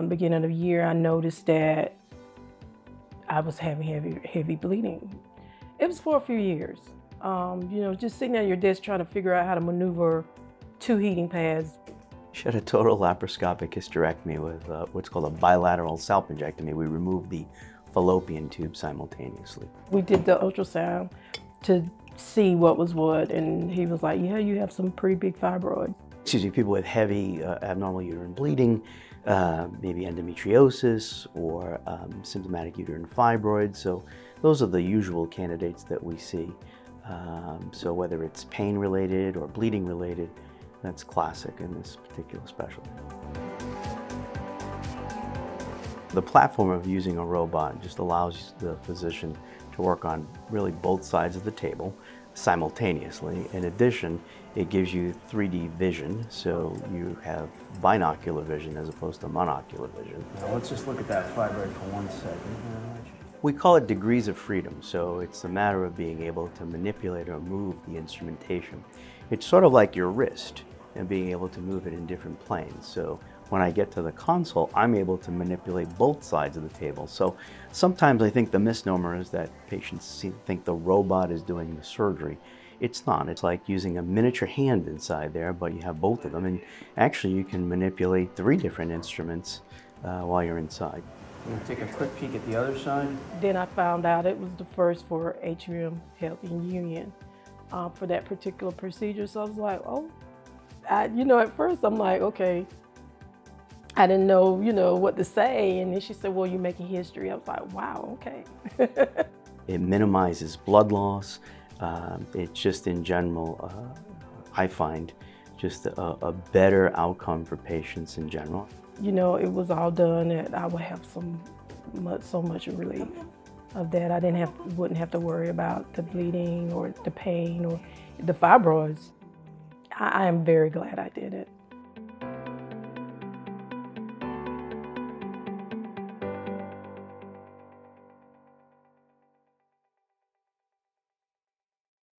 um, beginning of the year, I noticed that I was having heavy, heavy bleeding. It was for a few years. Um, you know, just sitting at your desk trying to figure out how to maneuver two heating pads. She had a total laparoscopic hysterectomy with uh, what's called a bilateral salpingectomy. We removed the fallopian tube simultaneously. We did the ultrasound to see what was what, and he was like, yeah, you have some pretty big fibroids. Excuse me, people with heavy uh, abnormal uterine bleeding, uh, maybe endometriosis or um, symptomatic uterine fibroids. So those are the usual candidates that we see. Um, so whether it's pain related or bleeding related, that's classic in this particular specialty. The platform of using a robot just allows the physician to work on really both sides of the table simultaneously. In addition, it gives you 3D vision, so you have binocular vision as opposed to monocular vision. Now let's just look at that fibroid for one second. We call it degrees of freedom, so it's a matter of being able to manipulate or move the instrumentation. It's sort of like your wrist and being able to move it in different planes. So when I get to the console, I'm able to manipulate both sides of the table. So sometimes I think the misnomer is that patients think the robot is doing the surgery. It's not. It's like using a miniature hand inside there, but you have both of them. And actually, you can manipulate three different instruments uh, while you're inside. I'm going to take a quick peek at the other side. Then I found out it was the first for Atrium Health in Union uh, for that particular procedure. So I was like, oh, I, you know, at first I'm like, okay, I didn't know, you know, what to say. And then she said, well, you're making history. I was like, wow, okay. it minimizes blood loss. Um, it's just in general, uh, I find just a, a, better outcome for patients in general. You know, it was all done that I would have some, much, so much relief of that. I didn't have, wouldn't have to worry about the bleeding or the pain or the fibroids. I, I am very glad I did it.